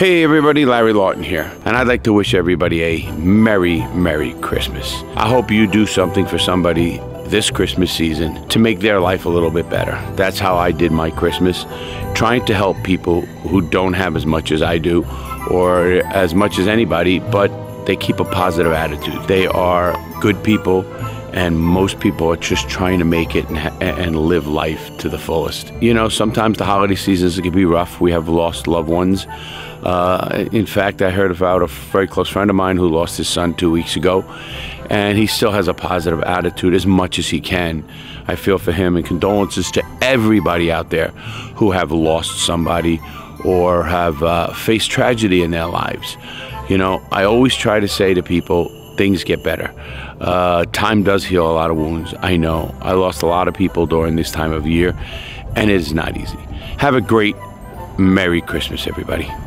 Hey everybody, Larry Lawton here, and I'd like to wish everybody a Merry, Merry Christmas. I hope you do something for somebody this Christmas season to make their life a little bit better. That's how I did my Christmas, trying to help people who don't have as much as I do or as much as anybody, but they keep a positive attitude. They are good people and most people are just trying to make it and, and, live life to the fullest. You know, sometimes the holiday seasons can be rough. We have lost loved ones. Uh, in fact, I heard about a very close friend of mine who lost his son two weeks ago, and he still has a positive attitude as much as he can. I feel for him, and condolences to everybody out there who have lost somebody or have uh, faced tragedy in their lives. You know, I always try to say to people, things get better. Uh, time does heal a lot of wounds. I know. I lost a lot of people during this time of year, and it is not easy. Have a great Merry Christmas, everybody.